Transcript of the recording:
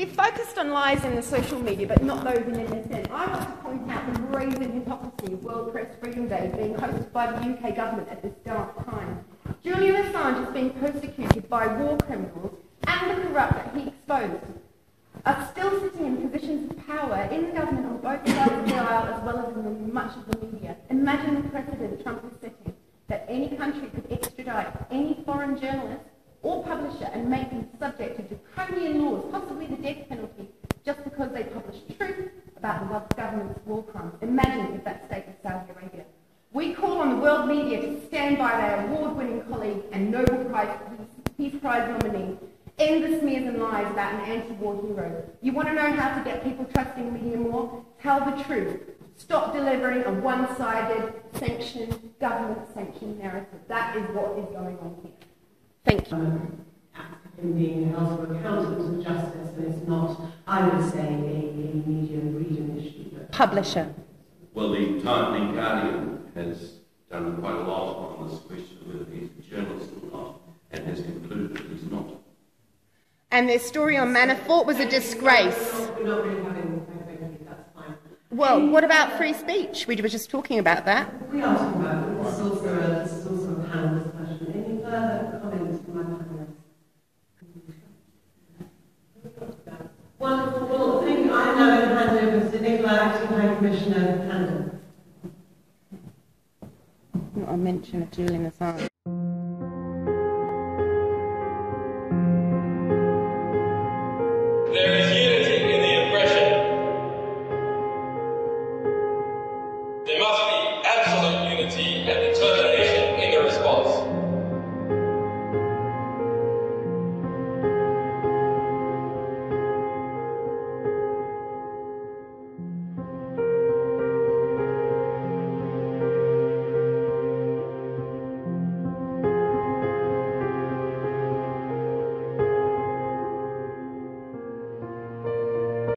We've focused on lies in the social media, but not those in MSM. I want to point out the brazen hypocrisy of World Press Freedom Day being hosted by the UK government at this dark time. Julian Assange is being persecuted by war criminals and the corrupt that he exposed are still sitting in positions of power in the government on both sides of the aisle as well as in the, much of the media. Imagine the precedent Trump is setting that any country could extradite any foreign journalist publisher and make them subject to draconian laws, possibly the death penalty, just because they publish truth about the government's war crimes. Imagine if that state was Saudi Arabia. We call on the world media to stand by their award-winning colleague and Nobel Prize, Peace Prize nominee End the smears and lies about an anti-war hero. You want to know how to get people trusting media more? Tell the truth. Stop delivering a one-sided, sanctioned, government-sanctioned narrative. That is what is going on here. Thank you. Um, In being held to account to justice, and it's not, I would say, a, a media freedom issue. Publisher. Well, the Tightening Guardian has done quite a lot on this question of whether he's a journalist or not, and has concluded that he's not. And their story on Manafort was a disgrace. Well, what about free speech? We were just talking about that. We are talking about Commissioner Hannan. Not a mention of Julian Assange. There is unity in the oppression. There must